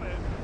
Damn.